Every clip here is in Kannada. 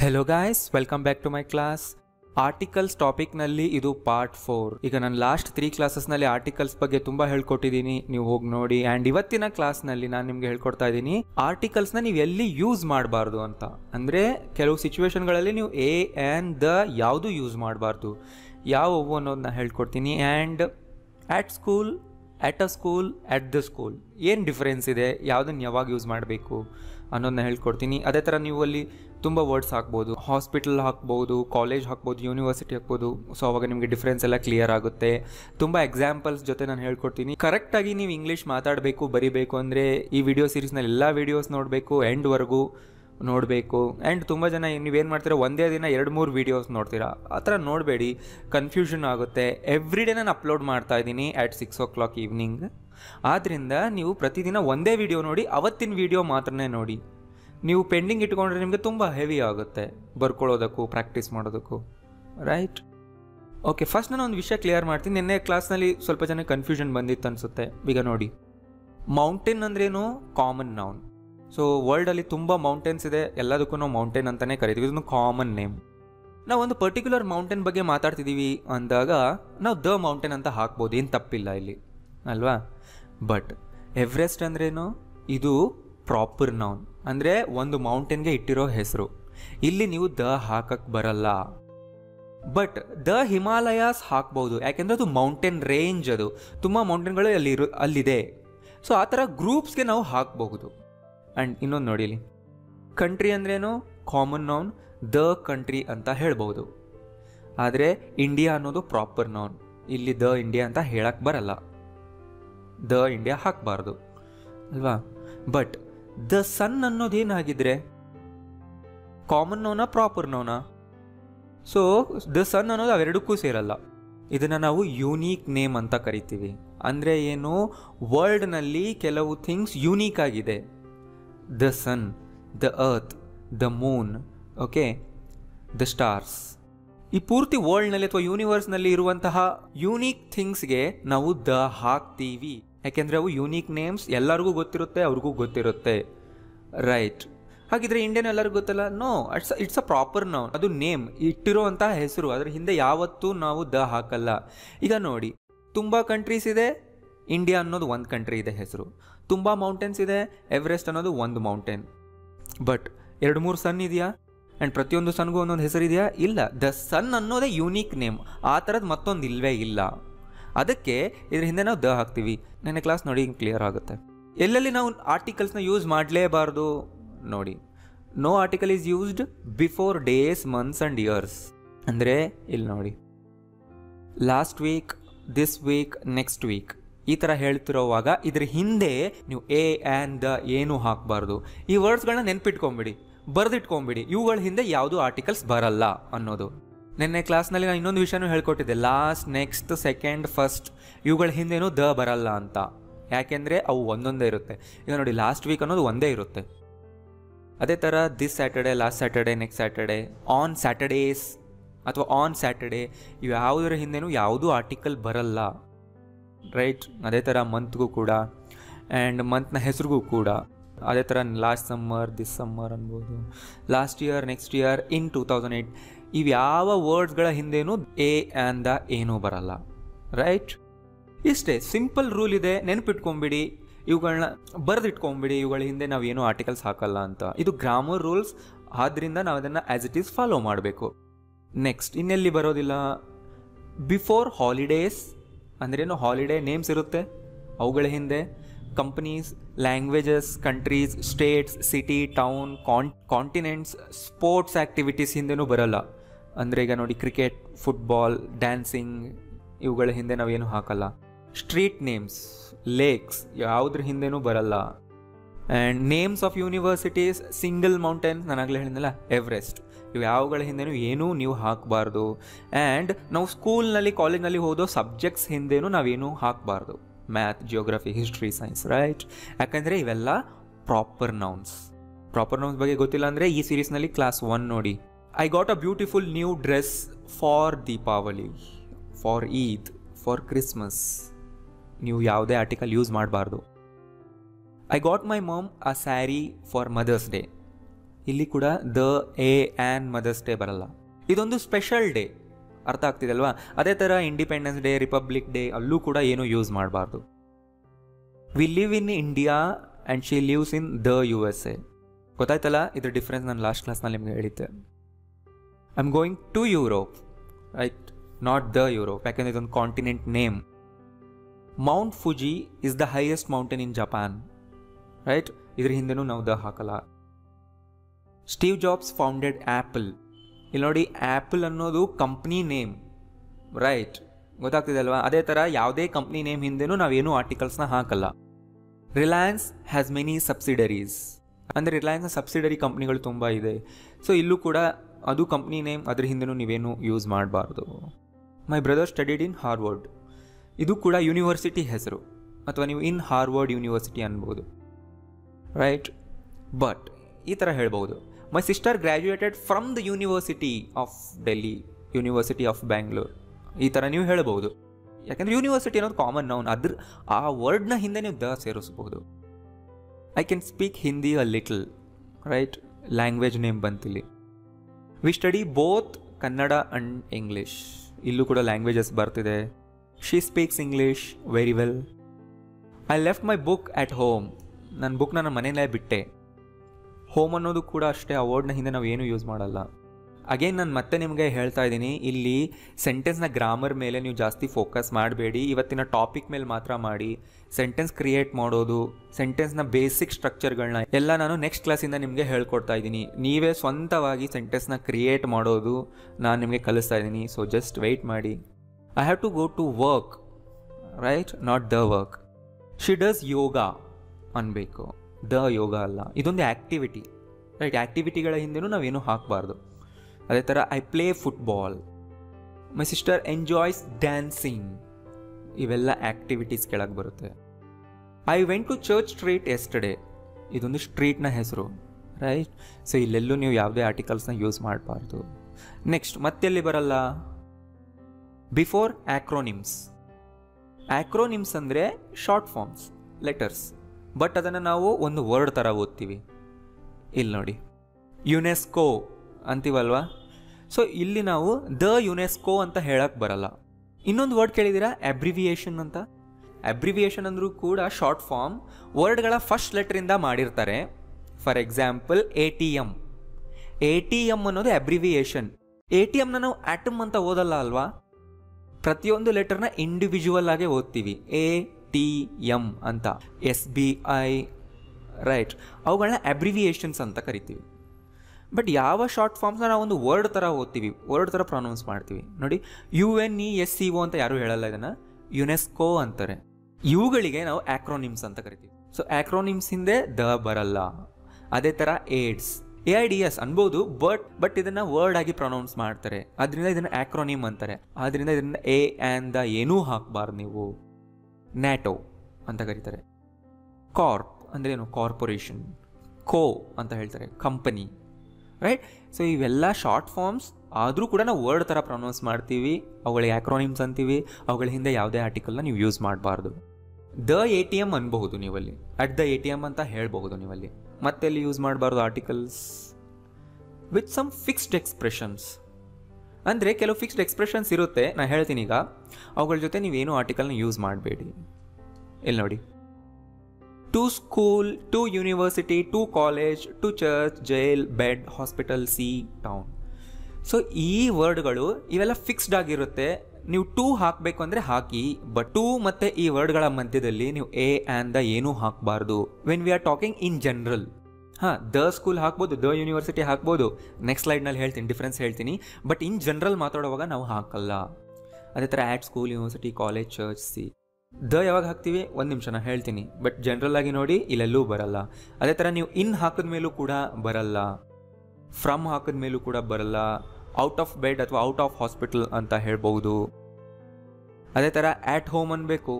Hello guys welcome back to my class articles ಟಾಪಿಕ್ನಲ್ಲಿ ಇದು ಪಾರ್ಟ್ ಫೋರ್ ಈಗ ನಾನು ಲಾಸ್ಟ್ ತ್ರೀ ಕ್ಲಾಸಸ್ನಲ್ಲಿ ಆರ್ಟಿಕಲ್ಸ್ ಬಗ್ಗೆ ತುಂಬ ಹೇಳ್ಕೊಟ್ಟಿದ್ದೀನಿ ನೀವು ಹೋಗಿ ನೋಡಿ. ಆ್ಯಂಡ್ ಇವತ್ತಿನ ಕ್ಲಾಸ್ನಲ್ಲಿ ನಾನು ನಿಮಗೆ ಹೇಳ್ಕೊಡ್ತಾ ಇದ್ದೀನಿ ಆರ್ಟಿಕಲ್ಸ್ನ ನೀವು ಎಲ್ಲಿ ಯೂಸ್ ಮಾಡಬಾರ್ದು ಅಂತ. ಅಂದರೆ ಕೆಲವು ಸಿಚುವೇಶನ್ಗಳಲ್ಲಿ ನೀವು ಎ ಆ್ಯಂಡ್ ದ ಯಾವುದು ಯೂಸ್ ಮಾಡಬಾರ್ದು. ಯಾವುವು ಅನ್ನೋದನ್ನ ಹೇಳ್ಕೊಡ್ತೀನಿ. And at school at a school at the school ಏನು ಡಿಫ್ರೆನ್ಸ್ ಇದೆ? ಯಾವುದನ್ನು ಯಾವಾಗ ಯೂಸ್ ಮಾಡಬೇಕು ಅನ್ನೋದನ್ನ ಹೇಳ್ಕೊಡ್ತೀನಿ. ಅದೇ ಥರ ನೀವು ಅಲ್ಲಿ ತುಂಬ ವರ್ಡ್ಸ್ ಹಾಕ್ಬೋದು. ಹಾಸ್ಪಿಟಲ್ ಹಾಕ್ಬೋದು ಕಾಲೇಜ್ ಹಾಕ್ಬೋದು ಯೂನಿವರ್ಸಿಟಿ ಹಾಕ್ಬೋದು. ಸೊ ಅವಾಗ ನಿಮಗೆ ಡಿಫ್ರೆನ್ಸ್ ಎಲ್ಲ ಕ್ಲಿಯರ್ ಆಗುತ್ತೆ. ತುಂಬ ಎಕ್ಸಾಂಪಲ್ಸ್ ಜೊತೆ ನಾನು ಹೇಳ್ಕೊಡ್ತೀನಿ. ಕರೆಕ್ಟಾಗಿ ನೀವು ಇಂಗ್ಲೀಷ್ ಮಾತಾಡಬೇಕು, ಬರಿಬೇಕು ಅಂದರೆ ಈ ವಿಡಿಯೋ ಸೀರೀಸ್ನಲ್ಲಿ ಎಲ್ಲ ವೀಡಿಯೋಸ್ ನೋಡಬೇಕು ಎಂಡ್ವರೆಗೂ ನೋಡಬೇಕು. ಆ್ಯಂಡ್ ತುಂಬ ಜನ ನೀವೇನು ಮಾಡ್ತೀರಾ, ಒಂದೇ ದಿನ ಎರಡು ಮೂರು ವೀಡಿಯೋಸ್ ನೋಡ್ತೀರಾ. ಆ ಥರ ನೋಡಬೇಡಿ. ಕನ್ಫ್ಯೂಷನ್ ಆಗುತ್ತೆ. ಎವ್ರಿ ಡೇ ನಾನು ಅಪ್ಲೋಡ್ ಮಾಡ್ತಾ ಇದ್ದೀನಿ at six o'clock evening ಆದ್ದರಿಂದ ನೀವು ಪ್ರತಿದಿನ ಒಂದೇ ವಿಡಿಯೋ ನೋಡಿ, ಅವತ್ತಿನ ವಿಡಿಯೋ ಮಾತ್ರನೇ ನೋಡಿ. ನೀವು ಪೆಂಡಿಂಗ್ ಇಟ್ಕೊಂಡ್ರೆ ನಿಮಗೆ ತುಂಬ ಹೆವಿ ಆಗುತ್ತೆ ಬರ್ಕೊಳ್ಳೋದಕ್ಕೂ ಪ್ರಾಕ್ಟೀಸ್ ಮಾಡೋದಕ್ಕೂ. ರೈಟ್ ಓಕೆ ಫಸ್ಟ್ ನಾನು ಒಂದು ವಿಷಯ ಕ್ಲಿಯರ್ ಮಾಡ್ತೀನಿ. ನಿನ್ನೆ ಕ್ಲಾಸ್ನಲ್ಲಿ ಸ್ವಲ್ಪ ಜನ ಕನ್ಫ್ಯೂಷನ್ ಬಂದಿತ್ತು ಅನಿಸುತ್ತೆ. ಈಗ ನೋಡಿ. ಮೌಂಟೇನ್ ಅಂದ್ರೇನು? ಕಾಮನ್ ನೌನ್ ಸೊ ವರ್ಲ್ಡಲ್ಲಿ ತುಂಬ ಮೌಂಟೇನ್ಸ್ ಇದೆ. ಎಲ್ಲದಕ್ಕೂ ನಾವು ಮೌಂಟೇನ್ ಅಂತಲೇ ಕರಿತೀವಿ. ಇದೊಂದು ಕಾಮನ್ ನೇಮ್ ನಾವು ಒಂದು ಪರ್ಟಿಕ್ಯುಲರ್ ಮೌಂಟೇನ್ ಬಗ್ಗೆ ಮಾತಾಡ್ತಿದ್ದೀವಿ ಅಂದಾಗ ನಾವು ದ ಮೌಂಟೇನ್ ಅಂತ ಹಾಕ್ಬೋದು. ಏನು ತಪ್ಪಿಲ್ಲ ಇಲ್ಲಿ. ಅಲ್ವಾ? ಬಟ್ ಎವ್ರೆಸ್ಟ್ ಅಂದ್ರೇನು? ಇದು ಪ್ರಾಪರ್ ನೌನ್ ಅಂದರೆ ಒಂದು ಮೌಂಟೇನ್ಗೆ ಇಟ್ಟಿರೋ ಹೆಸರು. ಇಲ್ಲಿ ನೀವು ದ ಹಾಕಕ್ಕೆ ಬರಲ್ಲ. ಬಟ್ ದ ಹಿಮಾಲಯಾಸ್ ಹಾಕ್ಬೋದು. ಯಾಕೆಂದರೆ ಅದು ಮೌಂಟೇನ್ ರೇಂಜ್ ಅದು. ತುಂಬ ಮೌಂಟೇನ್ಗಳು ಅಲ್ಲಿ ಅಲ್ಲಿದೆ. ಸೊ ಆ ಥರ ಗ್ರೂಪ್ಸ್ಗೆ ನಾವು ಹಾಕಬಹುದು. ಆ್ಯಂಡ್ ಇನ್ನೊಂದು ನೋಡಿಲಿ. ಕಂಟ್ರಿ ಅಂದ್ರೇನು? ಕಾಮನ್ ನೌನ್ ದ ಕಂಟ್ರಿ ಅಂತ ಹೇಳ್ಬೋದು. ಆದರೆ ಇಂಡಿಯಾ ಅನ್ನೋದು ಪ್ರಾಪರ್ ನೌನ್ ಇಲ್ಲಿ ದ ಇಂಡಿಯಾ ಅಂತ ಹೇಳಕ್ಕೆ ಬರಲ್ಲ. ದ ಇಂಡಿಯಾ ಹಾಕಬಾರ್ದು. ಅಲ್ವಾ? ಬಟ್ ದ ಸನ್ ಅನ್ನೋದೇನಾಗಿದ್ರೆ common ನೋನ, proper ನೋನ? So the sun ಅನ್ನೋದು ಅವೆರಡಕ್ಕೂ ಸೇರಲ್ಲ. ಇದನ್ನು ನಾವು ಯೂನೀಕ್ ನೇಮ್ ಅಂತ ಕರಿತೀವಿ. ಅಂದರೆ ಏನು? ವರ್ಲ್ಡ್ನಲ್ಲಿ ಕೆಲವು ಥಿಂಗ್ಸ್ ಯೂನೀಕ್ ಆಗಿದೆ. The sun, the earth, the moon, okay? The stars. ಈ ಪೂರ್ತಿ ವರ್ಲ್ಡ್ನಲ್ಲಿ ಅಥವಾ ಯೂನಿವರ್ಸ್ನಲ್ಲಿ ಇರುವಂತಹ ಯೂನೀಕ್ ಥಿಂಗ್ಸ್ಗೆ ನಾವು ದ ಹಾಕ್ತೀವಿ. ಯಾಕೆಂದರೆ ಅವು ಯೂನೀಕ್ ನೇಮ್ಸ್ ಎಲ್ಲರಿಗೂ ಗೊತ್ತಿರುತ್ತೆ, ಅವ್ರಿಗೂ ಗೊತ್ತಿರುತ್ತೆ. ರೈಟ್ ಹಾಗಿದ್ರೆ ಇಂಡಿಯನ್ ಎಲ್ಲರಿಗೂ ಗೊತ್ತಲ್ಲ? No it's it's a proper noun ಅದು ನೇಮ್ ಇಟ್ಟಿರುವಂತಹ ಹೆಸರು. ಅದರ ಹಿಂದೆ ಯಾವತ್ತೂ ನಾವು ದ ಹಾಕಲ್ಲ. ಈಗ ನೋಡಿ, ತುಂಬ ಕಂಟ್ರೀಸ್ ಇದೆ ಇಂಡಿಯಾ ಅನ್ನೋದು ಒಂದು ಕಂಟ್ರಿ ಇದೆ ಹೆಸರು. ತುಂಬ ಮೌಂಟೇನ್ಸ್ ಇದೆ ಎವರೆಸ್ಟ್ ಅನ್ನೋದು ಒಂದು ಮೌಂಟೇನ್ ಬಟ್ ಎರಡು ಮೂರು ಸನ್ ಇದೆಯಾ? ಆ್ಯಂಡ್ ಪ್ರತಿಯೊಂದು ಸನ್ಗೂ ಒಂದೊಂದು ಹೆಸರಿದೆಯಾ? ಇಲ್ಲ. ದ ಸನ್ ಅನ್ನೋದೇ ಯೂನೀಕ್ ನೇಮ್ ಆ ಥರದ್ದು ಮತ್ತೊಂದು ಇಲ್ಲವೇ ಇಲ್ಲ. ಅದಕ್ಕೆ ಇದ್ರ ಹಿಂದೆ ನಾವು ದ ಹಾಕ್ತೀವಿ. ನಿನ್ನೆ ಕ್ಲಾಸ್ ನೋಡಿ ಹಿಂಗೆ ಕ್ಲಿಯರ್ ಆಗುತ್ತೆ. ಎಲ್ಲೆಲ್ಲಿ ನಾವು ಆರ್ಟಿಕಲ್ಸ್ನ ಯೂಸ್ ಮಾಡಲೇಬಾರ್ದು? ನೋಡಿ. No article is used before days months and years ಅಂದರೆ ಇಲ್ಲಿ ನೋಡಿ. Last week this week next week ಈ ಥರ ಹೇಳ್ತಿರೋವಾಗ ಇದ್ರ ಹಿಂದೆ ನೀವು ಎ ಆ್ಯಂಡ್ ದ ಏನು ಹಾಕಬಾರ್ದು. ಈ ವರ್ಡ್ಸ್ಗಳನ್ನ ನೆನ್ಪಿಟ್ಕೊಂಬಿಡಿ. ಬರೆದಿಟ್ಕೊಂಬಿಡಿ. ಇವುಗಳ ಹಿಂದೆ ಯಾವುದೂ ಆರ್ಟಿಕಲ್ಸ್ ಬರಲ್ಲ ಅನ್ನೋದು. ನಿನ್ನೆ ಕ್ಲಾಸ್ನಲ್ಲಿ ನಾನು ಇನ್ನೊಂದು ವಿಷಯನೂ ಹೇಳ್ಕೊಟ್ಟಿದ್ದೆ. ಲಾಸ್ಟ್ ನೆಕ್ಸ್ಟ್ ಸೆಕೆಂಡ್ ಫಸ್ಟ್ ಇವುಗಳ ಹಿಂದೆನೂ ದ ಬರಲ್ಲ ಅಂತ. ಯಾಕೆಂದರೆ ಅವು ಒಂದೊಂದೇ ಇರುತ್ತೆ. ಈಗ ನೋಡಿ ಲಾಸ್ಟ್ ವೀಕ್ ಅನ್ನೋದು ಒಂದೇ ಇರುತ್ತೆ. ಅದೇ ಥರ this Saturday last Saturday next Saturday on Saturdays ಅಥವಾ ಆನ್ ಸ್ಯಾಟರ್ಡೆ ಇವು ಯಾವುದರ ಹಿಂದೆನೂ ಯಾವುದೂ ಆರ್ಟಿಕಲ್ ಬರಲ್ಲ. ರೈಟ್ ಅದೇ ಥರ ಮಂತ್ಗೂ ಕೂಡ ಆ್ಯಂಡ್ ಮಂತ್ನ ಹೆಸರಿಗೂ ಕೂಡ. ಅದೇ ಥರ ಲಾಸ್ಟ್ ಸಮ್ಮರ್ ದಿಸ್ ಸಮ್ಮರ್ ಅನ್ಬೋದು. Last year next year in two thousand eight ಇವು ಯಾವ ವರ್ಡ್ಸ್ಗಳ ಹಿಂದೇನು ಎ ಆ್ಯಂಡ್ ದ ಏನೂ ಬರಲ್ಲ. ರೈಟ್? ಇಷ್ಟೇ, ಸಿಂಪಲ್ ರೂಲ್ ಇದೆ, ನೆನಪಿಟ್ಕೊಂಬಿಡಿ. ಇವುಗಳನ್ನ ಬರೆದಿಟ್ಕೊಂಬಿಡಿ, ಇವುಗಳ ಹಿಂದೆ ನಾವು ಏನೂ ಆರ್ಟಿಕಲ್ಸ್ ಹಾಕಲ್ಲ ಅಂತ. ಇದು ಗ್ರಾಮರ್ ರೂಲ್ಸ್ ಆದ್ದರಿಂದ ನಾವು ಅದನ್ನು ಆ್ಯಸ್ ಇಟ್ ಈಸ್ ಫಾಲೋ ಮಾಡಬೇಕು. ನೆಕ್ಸ್ಟ್ ಇನ್ನೆಲ್ಲಿ ಬರೋದಿಲ್ಲ? ಬಿಫೋರ್ ಹಾಲಿಡೇಸ್ ಅಂದ್ರೇನು ಹಾಲಿಡೇ ನೇಮ್ಸ್ ಇರುತ್ತೆ? ಅವುಗಳ ಹಿಂದೆ. Companies languages countries states city town con continents sports activities ಹಿಂದೆನೂ ಬರೋಲ್ಲ. ಅಂದರೆ ಈಗ ನೋಡಿ ಕ್ರಿಕೆಟ್ ಫುಟ್ಬಾಲ್ ಡ್ಯಾನ್ಸಿಂಗ್ ಇವುಗಳ ಹಿಂದೆ ನಾವೇನು ಹಾಕಲ್ಲ. ಸ್ಟ್ರೀಟ್ ನೇಮ್ಸ್ ಲೇಕ್ಸ್ ಯಾವುದ್ರ ಹಿಂದೆನೂ ಬರಲ್ಲ. And names of universities single mountain ನಾನು ಆಗಲೇ ಹೇಳಿದ್ನಲ್ಲ ಎವ್ರೆಸ್ಟ್ ಇವು ಯಾವುಗಳ ಹಿಂದೆನೂ ಏನೂ ನೀವು ಹಾಕಬಾರ್ದು. ಆ್ಯಂಡ್ ನಾವು ಸ್ಕೂಲ್ನಲ್ಲಿ ಕಾಲೇಜ್ನಲ್ಲಿ ಓದೋ ಸಬ್ಜೆಕ್ಟ್ಸ್ ಹಿಂದೆನೂ ನಾವೇನೂ ಹಾಕಬಾರ್ದು. Math geography history science right ಯಾಕಂದರೆ ಇವೆಲ್ಲ ಪ್ರಾಪರ್ ನೌನ್ಸ್ ಪ್ರಾಪರ್ ನೌನ್ಸ್ ಬಗ್ಗೆ ಗೊತ್ತಿಲ್ಲ ಅಂದರೆ ಈ ಸೀರೀಸ್ನಲ್ಲಿ ಕ್ಲಾಸ್ ಒನ್ ನೋಡಿ. I got a beautiful new dress for Deepavali for Eid for Christmas ನೀವು ಯಾವುದೇ ಆರ್ಟಿಕಲ್ ಯೂಸ್ ಮಾಡಬಾರ್ದು. I got my mum a sari for mother's day ಇಲ್ಲಿ ಕೂಡ the a and mother's day ಬರಲ್ಲ. ಇದೊಂದು ಸ್ಪೆಷಲ್ ಡೇ ಅರ್ಥ ಆಗ್ತಿದಲ್ವಾ? ಅದೇ ಥರ ಇಂಡಿಪೆಂಡೆನ್ಸ್ ಡೇ ರಿಪಬ್ಲಿಕ್ ಡೇ ಅಲ್ಲೂ ಕೂಡ ಏನು ಯೂಸ್ ಮಾಡಬಾರ್ದು. We live in India and she lives in the U S A ಗೊತ್ತಾಯ್ತಲ್ಲ? ಇದ್ರ ಡಿಫ್ರೆನ್ಸ್ ನಾನು ಲಾಸ್ಟ್ ಕ್ಲಾಸ್ನಲ್ಲಿ ನಿಮಗೆ ಹೇಳಿದ್ದೆ. I am going to Europe right not the Europe ಯಾಕಂದರೆ ಇದೊಂದು continent name Mount Fuji is the highest mountain in Japan right ಇದ್ರ ಹಿಂದೆನೂ ನಾವು ದ ಹಾಕಲ್ಲ. ಸ್ಟೀವ್ ಜಾಬ್ಸ್ ಫೌಂಡೆಡ್ ಆ್ಯಪಲ್ ಇಲ್ಲಿ ನೋಡಿ ಆ್ಯಪಲ್ ಅನ್ನೋದು ಕಂಪ್ನಿ ನೇಮ್. ರೈಟ್ ಗೊತ್ತಾಗ್ತಿದೆ ಅಲ್ವಾ ಅದೇ ಥರ ಯಾವುದೇ ಕಂಪ್ನಿ ನೇಮ್ ಹಿಂದೆನೂ ನಾವೇನು ಆರ್ಟಿಕಲ್ಸ್ನ ಹಾಕಲ್ಲ. ರಿಲಯನ್ಸ್ ಹ್ಯಾಸ್ ಮೆನಿ ಸಬ್ಸಿಡರೀಸ್ ಅಂದರೆ ರಿಲಯನ್ಸ್ನ ಸಬ್ಸಿಡರಿ ಕಂಪ್ನಿಗಳು ತುಂಬ ಇದೆ. ಸೊ ಇಲ್ಲೂ ಕೂಡ ಅದು ಕಂಪ್ನಿ ನೇಮ್, ಅದ್ರ ಹಿಂದೆನೂ ನೀವೇನು ಯೂಸ್ ಮಾಡಬಾರ್ದು. My brother studied in Harvard ಇದು ಕೂಡ ಯೂನಿವರ್ಸಿಟಿ ಹೆಸರು. ಅಥವಾ ನೀವು ಇನ್ ಹಾರ್ವರ್ಡ್ ಯೂನಿವರ್ಸಿಟಿ ಅನ್ಬೋದು. ರೈಟ್ ಬಟ್ ಈ ಥರ ಹೇಳ್ಬೋದು my sister graduated from the University of Delhi University of Bangalore ಈ ಥರ ನೀವು ಹೇಳ್ಬೋದು ಯಾಕಂದರೆ ಯೂನಿವರ್ಸಿಟಿ ಅನ್ನೋದು ಕಾಮನ್ ನೌನ್ ಅದ್ರ, ಆ ವರ್ಡ್ನ ಹಿಂದೆ ನೀವು the ಸೇರಿಸ್ಬೋದು. I can speak Hindi a little right language name ಬಂತಿಲ್ಲಿ. We study both Kannada and English ಇಲ್ಲೂ ಕೂಡ ಲ್ಯಾಂಗ್ವೇಜಸ್ ಬರ್ತಿದೆ. She speaks English very well I left my book at home ನನ್ನ ಬುಕ್ ನನ್ನ ಮನೆಯಲ್ಲೇ ಬಿಟ್ಟೆ. ಹೋಮ್ ಅನ್ನೋದು ಕೂಡ ಅಷ್ಟೇ ಆ ವರ್ಡ್ನ ಹಿಂದೆ ನಾವು ಏನು ಯೂಸ್ ಮಾಡಲ್ಲ. ಅಗೇನ್ ನಾನು ಮತ್ತೆ ನಿಮಗೆ ಹೇಳ್ತಾ ಇದ್ದೀನಿ, ಇಲ್ಲಿ ಸೆಂಟೆನ್ಸ್ನ ಗ್ರಾಮರ್ ಮೇಲೆ ನೀವು ಜಾಸ್ತಿ ಫೋಕಸ್ ಮಾಡಬೇಡಿ, ಇವತ್ತಿನ ಟಾಪಿಕ್ ಮೇಲೆ ಮಾತ್ರ ಮಾಡಿ ಸೆಂಟೆನ್ಸ್ ಕ್ರಿಯೇಟ್ ಮಾಡೋದು ಸೆಂಟೆನ್ಸ್ನ ಬೇಸಿಕ್ ಸ್ಟ್ರಕ್ಚರ್ಗಳನ್ನ ಎಲ್ಲ ನಾನು ನೆಕ್ಸ್ಟ್ ಕ್ಲಾಸಿಂದ ನಿಮಗೆ ಹೇಳ್ಕೊಡ್ತಾ ಇದ್ದೀನಿ. ನೀವೇ ಸ್ವಂತವಾಗಿ ಸೆಂಟೆನ್ಸ್ನ ಕ್ರಿಯೇಟ್ ಮಾಡೋದು ನಾನು ನಿಮಗೆ ಕಲಿಸ್ತಾ ಇದ್ದೀನಿ ಸೊ ಜಸ್ಟ್ ವೆಯ್ಟ್ ಮಾಡಿ. I have to go to work right not the work she does yoga ಅನ್ಬೇಕು. ದ ಯೋಗ ಅಲ್ಲ. ಇದೊಂದು ಆ್ಯಕ್ಟಿವಿಟಿ ರೈಟ್ ಆ್ಯಕ್ಟಿವಿಟಿಗಳ ಹಿಂದೆನೂ ನಾವೇನು ಹಾಕಬಾರ್ದು. ಅದೇ ಥರ I play football my sister enjoys dancing ಇವೆಲ್ಲ ಆ್ಯಕ್ಟಿವಿಟೀಸ್ ಕೆಳಗೆ ಬರುತ್ತೆ. I went to Church Street yesterday ಇದೊಂದು ಸ್ಟ್ರೀಟ್ನ ಹೆಸರು. ರೈಟ್ ಸೊ ಇಲ್ಲೆಲ್ಲೂ ನೀವು ಯಾವುದೇ ಆರ್ಟಿಕಲ್ಸ್ನ ಯೂಸ್ ಮಾಡಬಾರ್ದು. ನೆಕ್ಸ್ಟ್ ಮತ್ತೆಲ್ಲಿ ಬರಲ್ಲ? ಬಿಫೋರ್ ಆ್ಯಕ್ರೋನಿಮ್ಸ್ ಆ್ಯಕ್ರೋನಿಮ್ಸ್ ಅಂದರೆ ಶಾರ್ಟ್ ಫಾರ್ಮ್ಸ್ ಲೆಟರ್ಸ್ ಬಟ್ ಅದನ್ನು ನಾವು ಒಂದು ವರ್ಡ್ ಥರ ಓದ್ತೀವಿ. ಇಲ್ಲಿ ನೋಡಿ. ಯುನೆಸ್ಕೋ ಅಂತೀವಲ್ವಾ? ಸೊ ಇಲ್ಲಿ ನಾವು ದ ಯುನೆಸ್ಕೋ ಅಂತ ಹೇಳಕ್ಕೆ ಬರಲ್ಲ. ಇನ್ನೊಂದು ವರ್ಡ್ ಕೇಳಿದ್ದೀರಾ? ಅಬ್ರಿವಿಯೇಷನ್ ಅಂತ? ಅಬ್ರಿವಿಯೇಷನ್ ಅಂದರೂ ಕೂಡ ಶಾರ್ಟ್ ಫಾರ್ಮ್ ವರ್ಡ್ಗಳ ಫಸ್ಟ್ ಲೆಟ್ರಿಂದ ಮಾಡಿರ್ತಾರೆ. For example A T M A T M ಅನ್ನೋದು ಅಬ್ರಿವಿಯೇಷನ್ ಎ ಟಿ ಎಮ್ನ ನಾವು ಆಟಮ್ ಅಂತ ಓದಲ್ಲ ಅಲ್ವಾ? ಪ್ರತಿಯೊಂದು ಲೆಟರ್ನ ಇಂಡಿವಿಜುವಲ್ ಆಗಿ ಓದ್ತೀವಿ. ಎ ಟಿ ಎಂ ಅಂತ, ಎಸ್ ಬಿ ಐ, ರೈಟ್. ಅವುಗಳನ್ನ ಅಬ್ರಿವಿಯೇಷನ್ಸ್ ಅಂತ ಕರಿತೀವಿ. ಬಟ್ ಯಾವ ಶಾರ್ಟ್ ಫಾರ್ಮ್ಸ್ನ ನಾವು ಒಂದು ವರ್ಡ್ ಥರ ಓದ್ತೀವಿ ವರ್ಡ್ ಥರ ಪ್ರೊನೌನ್ಸ್ ಮಾಡ್ತೀವಿ. ನೋಡಿ U N E S C O ಅಂತ ಯಾರೂ ಹೇಳಲ್ಲ ಇದನ್ನು ಯುನೆಸ್ಕೋ ಅಂತಾರೆ. ಇವುಗಳಿಗೆ ನಾವು ಆಕ್ರೋನಿಮ್ಸ್ ಅಂತ ಕರಿತೀವಿ. ಸೊ ಆಕ್ರೋನಿಮ್ಸ್ ಹಿಂದೆ ದ ಬರಲ್ಲ. ಅದೇ ಥರ AIDS A I D S ಅನ್ಬೋದು ಬಟ್ ಬಟ್ ಇದನ್ನು ವರ್ಡ್ ಆಗಿ ಪ್ರೊನೌನ್ಸ್ ಮಾಡ್ತಾರೆ. ಅದರಿಂದ ಇದನ್ನು ಆಕ್ರೋನಿಮ್ ಅಂತಾರೆ. ಆದ್ದರಿಂದ ಇದನ್ನು ಎ ಆ್ಯಂಡ್ ದ ಏನೂ ಹಾಕಬಾರ್ದು ನೀವು. ನ್ಯಾಟೋ ಅಂತ ಕರೀತಾರೆ. ಕಾರ್ಪ್ ಅಂದರೆ ಏನು? ಕಾರ್ಪೊರೇಷನ್. ಕೋ ಅಂತ ಹೇಳ್ತಾರೆ. ಕಂಪನಿ. ರೈಟ್ ಸೊ ಇವೆಲ್ಲ ಶಾರ್ಟ್ ಫಾರ್ಮ್ಸ್. ಆದರೂ ಕೂಡ ನಾವು ವರ್ಡ್ ಥರ ಪ್ರೊನೌನ್ಸ್ ಮಾಡ್ತೀವಿ. ಅವುಗಳಿಗೆ ಆಕ್ರೋನಿಮ್ಸ್ ಅಂತೀವಿ. ಅವುಗಳ ಹಿಂದೆ ಯಾವುದೇ ಆರ್ಟಿಕಲ್ನ ನೀವು ಯೂಸ್ ಮಾಡಬಾರ್ದು. ದ ಎ ಟಿ ಎಂ ಅನ್ಬಹುದು ನೀವಲ್ಲಿ. At the A T M ಅಂತ ಹೇಳ್ಬಹುದು ನೀವಲ್ಲಿ. ಮತ್ತೆಲ್ಲಿ ಯೂಸ್ ಮಾಡಬಾರ್ದು articles? With some fixed expressions ಅಂದರೆ ಕೆಲವು ಫಿಕ್ಸ್ಡ್ ಎಕ್ಸ್ಪ್ರೆಷನ್ಸ್ ಇರುತ್ತೆ. ನಾನು ಹೇಳ್ತೀನಿ ಈಗ. ಅವುಗಳ ಜೊತೆ ನೀವೇನು ಆರ್ಟಿಕಲ್ನ ಯೂಸ್ ಮಾಡಬೇಡಿ. ಇಲ್ಲಿ ನೋಡಿ. To school to university to college to church jail bed hospital sea town so ಈ ವರ್ಡ್ಗಳು ಇವೆಲ್ಲ ಫಿಕ್ಸ್ಡ್ ಆಗಿರುತ್ತೆ. ನೀವು ಟೂ ಹಾಕಬೇಕು ಅಂದರೆ ಹಾಕಿ ಬಟ್ ಟೂ ಮತ್ತು ಈ ವರ್ಡ್ಗಳ ಮಧ್ಯದಲ್ಲಿ ನೀವು ಎ ಆ್ಯಂಡ್ ದ ಏನೂ ಹಾಕಬಾರ್ದು. When we are talking in general ಹಾಂ, ದ ಸ್ಕೂಲ್ ಹಾಕ್ಬೋದು, ದ ಯೂನಿವರ್ಸಿಟಿ ಹಾಕ್ಬೋದು. ನೆಕ್ಸ್ಟ್ ಸ್ಲೈಡ್ನಲ್ಲಿ ಹೇಳ್ತೀನಿ ಡಿಫ್ರೆನ್ಸ್ ಹೇಳ್ತೀನಿ. ಬಟ್ ಇನ್ ಜನರಲ್ ಮಾತಾಡುವಾಗ ನಾವು ಹಾಕಲ್ಲ. ಅದೇ ಥರ at school university college church sea the ಯಾವಾಗ ಹಾಕ್ತೀವಿ? ಒಂದು ನಿಮಿಷ ನಾನು ಹೇಳ್ತೀನಿ. ಬಟ್ ಜನರಲ್ ಆಗಿ ನೋಡಿ, ಇಲ್ಲೆಲ್ಲೂ ಬರಲ್ಲ. ಅದೇ ಥರ ನೀವು ಇನ್ ಹಾಕಿದ ಮೇಲೂ ಕೂಡ ಬರಲ್ಲ. ಫ್ರಮ್ ಹಾಕಿದ ಮೇಲೂ ಕೂಡ ಬರಲ್ಲ. ಔಟ್ ಆಫ್ ಬೆಡ್ ಅಥವಾ ಔಟ್ ಆಫ್ ಹಾಸ್ಪಿಟಲ್ ಅಂತ ಹೇಳ್ಬೋದು ಅದೇ ಥರ ಆ್ಯಟ್ ಹೋಮ್ ಅನ್ಬೇಕು.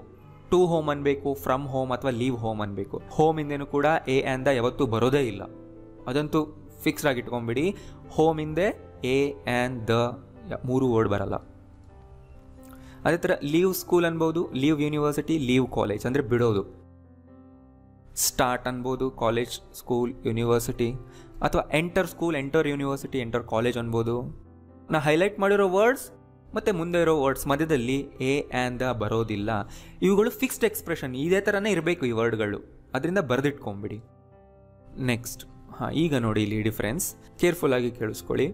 ಟು ಹೋಮ್ ಅನ್ಬೇಕು, ಫ್ರಮ್ ಹೋಮ್ ಅಥವಾ ಲೀವ್ ಹೋಮ್ ಅನ್ಬೇಕು. ಹೋಮ್ ಇಂದೇನು ಕೂಡ ಎ ಆ್ಯಂದ ಯಾವತ್ತೂ ಬರೋದೇ ಇಲ್ಲ. ಅದಂತೂ ಫಿಕ್ಸ್ ಆಗಿ ಇಟ್ಕೊಂಬಿಡಿ ಹೋಮ್ ಹಿಂದೆ ಎ ಆ್ಯಂಡ್ ದ ಮೂರು ವರ್ಡ್ ಬರಲ್ಲ. ಅದೇ ಥರ ಲೀವ್ ಸ್ಕೂಲ್ ಅನ್ಬೋದು, ಲೀವ್ ಯೂನಿವರ್ಸಿಟಿ, ಲೀವ್ ಕಾಲೇಜ್ ಅಂದರೆ ಬಿಡೋದು. ಸ್ಟಾರ್ಟ್ ಅನ್ಬೋದು, ಕಾಲೇಜ್, ಸ್ಕೂಲ್, ಯೂನಿವರ್ಸಿಟಿ ಅಥವಾ enter school, enter university, enter college ಅನ್ಬೋದು. ನಾ ಹೈಲೈಟ್ ಮಾಡಿರೋ ವರ್ಡ್ಸ್ ಮತ್ತು ಮುಂದೆ ಇರೋ ವರ್ಡ್ಸ್ ಮಧ್ಯದಲ್ಲಿ ಎ ಆ್ಯಂಡ್ ದ ಬರೋದಿಲ್ಲ. ಇವುಗಳು ಫಿಕ್ಸ್ಡ್ ಎಕ್ಸ್ಪ್ರೆಷನ್ ಇದೇ ಥರನೇ ಇರಬೇಕು ಈ ವರ್ಡ್ಗಳು. ಅದರಿಂದ ಬರೆದಿಟ್ಕೊಂಬಿಡಿ. ನೆಕ್ಸ್ಟ್ ಹಾಂ, ಈಗ ನೋಡಿ ಇಲ್ಲಿ ಡಿಫ್ರೆನ್ಸ್ ಕೇರ್ಫುಲ್ ಆಗಿ ಕೇಳಿಸ್ಕೊಳ್ಳಿ.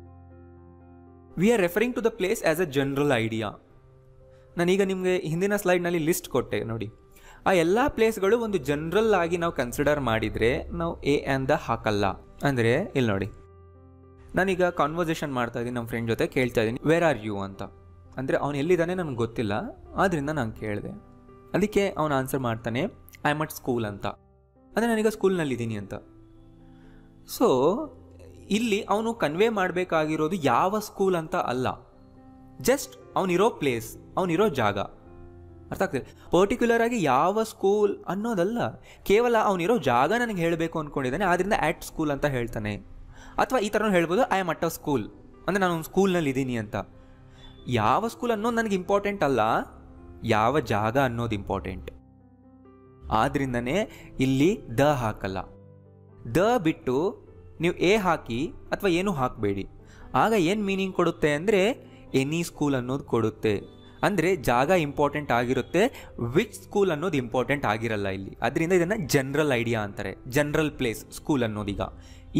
We are referring to the place as a general idea ನಾನೀಗ ನಿಮಗೆ ಹಿಂದಿನ ಸ್ಲೈಡ್ನಲ್ಲಿ ಲಿಸ್ಟ್ ಕೊಟ್ಟೆ, ನೋಡಿ. ಆ ಎಲ್ಲ ಪ್ಲೇಸ್ಗಳು ಒಂದು ಜನರಲ್ ಆಗಿ ನಾವು ಕನ್ಸಿಡರ್ ಮಾಡಿದರೆ ನಾವು ಎ ಆ್ಯಂಡ್ ದ ಹಾಕಲ್ಲ. ಅಂದರೆ, ಇಲ್ಲಿ ನೋಡಿ. ನಾನೀಗ ಕಾನ್ವರ್ಸೇಷನ್ ಮಾಡ್ತಾ ಇದ್ದೀನಿ ನಮ್ಮ ಫ್ರೆಂಡ್ ಜೊತೆ, ಕೇಳ್ತಾ ಇದ್ದೀನಿ. ವೇರ್ ಆರ್ ಯು ಅಂತ. ಅಂದರೆ ಅವನು ಎಲ್ಲಿದ್ದಾನೆ ನನಗೆ ಗೊತ್ತಿಲ್ಲ ಆದ್ದರಿಂದ ನಾನು ಕೇಳಿದೆ. ಅದಕ್ಕೆ ಅವನು ಆನ್ಸರ್ ಮಾಡ್ತಾನೆ ಐ ಆಮ್ ಅಟ್ ಸ್ಕೂಲ್ ಅಂತ. ಅಂದರೆ ನಾನೀಗ ಸ್ಕೂಲ್ನಲ್ಲಿದ್ದೀನಿ ಅಂತ. ಸೊ ಇಲ್ಲಿ ಅವನು ಕನ್ವೇ ಮಾಡಬೇಕಾಗಿರೋದು ಯಾವ ಸ್ಕೂಲ್ ಅಂತ ಅಲ್ಲ. ಜಸ್ಟ್ ಅವನಿರೋ ಪ್ಲೇಸ್ ಅವನಿರೋ ಜಾಗ. ಅರ್ಥ ಆಗ್ತದೆ? ಪರ್ಟಿಕ್ಯುಲರ್ ಆಗಿ ಯಾವ ಸ್ಕೂಲ್ ಅನ್ನೋದಲ್ಲ. ಕೇವಲ ಅವನಿರೋ ಜಾಗ ನನಗೆ ಹೇಳಬೇಕು ಅಂದ್ಕೊಂಡಿದ್ದಾನೆ ಆದ್ದರಿಂದ ಆ್ಯಟ್ ಸ್ಕೂಲ್ ಅಂತ ಹೇಳ್ತಾನೆ. ಅಥವಾ ಈ ಥರನೂ ಹೇಳ್ಬೋದು I am at a school ಅಂದರೆ ನಾನು ಒಂದು ಸ್ಕೂಲ್ನಲ್ಲಿ ಇದ್ದೀನಿ ಅಂತ. ಯಾವ ಸ್ಕೂಲ್ ಅನ್ನೋದು ನನಗೆ ಇಂಪಾರ್ಟೆಂಟ್ ಅಲ್ಲ, ಯಾವ ಜಾಗ ಅನ್ನೋದು ಇಂಪಾರ್ಟೆಂಟ್ ಆದ್ರಿಂದನೇ ಇಲ್ಲಿ ದ ಹಾಕಲ್ಲ. ದ ಬಿಟ್ಟು ನೀವು ಎ ಹಾಕಿ ಅಥವಾ ಏನು ಹಾಕಬೇಡಿ. ಆಗ ಏನು ಮೀನಿಂಗ್ ಕೊಡುತ್ತೆ ಅಂದರೆ ಎನಿ ಸ್ಕೂಲ್ ಅನ್ನೋದು ಕೊಡುತ್ತೆ. ಅಂದರೆ ಜಾಗ ಇಂಪಾರ್ಟೆಂಟ್ ಆಗಿರುತ್ತೆ ವಿಚ್ ಸ್ಕೂಲ್ ಅನ್ನೋದು ಇಂಪಾರ್ಟೆಂಟ್ ಆಗಿರಲ್ಲ ಇಲ್ಲಿ. ಅದರಿಂದ ಇದನ್ನು ಜನರಲ್ ಐಡಿಯಾ ಅಂತಾರೆ. ಜನರಲ್ ಪ್ಲೇಸ್ ಸ್ಕೂಲ್ ಅನ್ನೋದೀಗ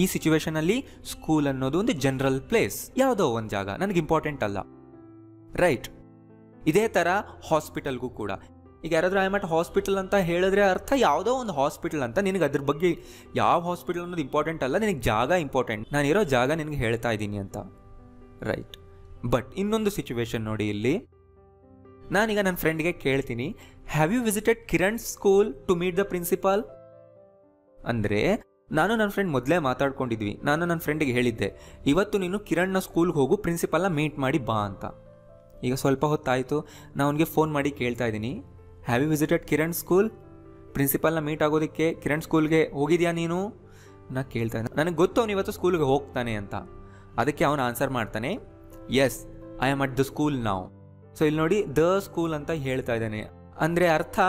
ಈ ಸಿಚುವೇಶನಲ್ಲಿ ಸ್ಕೂಲ್ ಅನ್ನೋದು ಒಂದು ಜನರಲ್ ಪ್ಲೇಸ್ ಯಾವುದೋ ಒಂದು ಜಾಗ. ನನಗೆ ಇಂಪಾರ್ಟೆಂಟ್ ಅಲ್ಲ. ರೈಟ್ ಇದೇ ಥರ ಹಾಸ್ಪಿಟಲ್ಗೂ ಕೂಡ. ಈಗ ಯಾರಾದರೂ ಐ ಮಟ್ ಹಾಸ್ಪಿಟಲ್ ಅಂತ ಹೇಳಿದ್ರೆ ಅರ್ಥ ಯಾವುದೋ ಒಂದು ಹಾಸ್ಪಿಟಲ್ ಅಂತ ನಿನಗೆ ಅದ್ರ ಬಗ್ಗೆ ಯಾವ ಹಾಸ್ಪಿಟಲ್ ಅನ್ನೋದು ಇಂಪಾರ್ಟೆಂಟ್ ಅಲ್ಲ, ನಿನಗೆ ಜಾಗ ಇಂಪಾರ್ಟೆಂಟ್ ನಾನಿರೋ ಜಾಗ ನಿನಗೆ ಹೇಳ್ತಾ ಇದ್ದೀನಿ ಅಂತ. ರೈಟ್ ಬಟ್ ಇನ್ನೊಂದು ಸಿಚುವೇಶನ್ ನೋಡಿ ಇಲ್ಲಿ. ನಾನೀಗ ನನ್ನ ಫ್ರೆಂಡ್ಗೆ ಕೇಳ್ತೀನಿ. Have you visited Kiran school to meet the principal ಅಂದರೆ, ನಾನು ನನ್ನ ಫ್ರೆಂಡ್ ಮೊದಲೇ ಮಾತಾಡ್ಕೊಂಡಿದ್ವಿ. ನಾನು ನನ್ನ ಫ್ರೆಂಡಿಗೆ ಹೇಳಿದ್ದೆ, ಇವತ್ತು ನೀನು ಕಿರಣ್ನ ಸ್ಕೂಲ್ಗೆ ಹೋಗು ಪ್ರಿನ್ಸಿಪಾಲ್ನ ಮೀಟ್ ಮಾಡಿ ಬಾ ಅಂತ. ಈಗ ಸ್ವಲ್ಪ ಹೊತ್ತಾಯಿತು. ನಾನು ಅವನಿಗೆ ಫೋನ್ ಮಾಡಿ ಕೇಳ್ತಾ ಇದ್ದೀನಿ. Have you visited Kiran school ಪ್ರಿನ್ಸಿಪಾಲ್ನ meet ಆಗೋದಕ್ಕೆ ಕಿರಣ್ ಸ್ಕೂಲ್ಗೆ ಹೋಗಿದ್ಯಾ ನೀನು? ನಾ ಕೇಳ್ತಾ ಇದ್ದೆ. ನನಗೆ ಗೊತ್ತು ಅವನು ಇವತ್ತು ಸ್ಕೂಲ್ಗೆ ಹೋಗ್ತಾನೆ ಅಂತ. ಅದಕ್ಕೆ ಅವನು ಆನ್ಸರ್ ಮಾಡ್ತಾನೆ. Yes I am at the school ನಾವು ಸೊ ಇಲ್ಲಿ ನೋಡಿ ದ ಸ್ಕೂಲ್ ಅಂತ ಹೇಳ್ತಾ ಇದ್ದಾನೆ. ಅಂದರೆ ಅರ್ಥ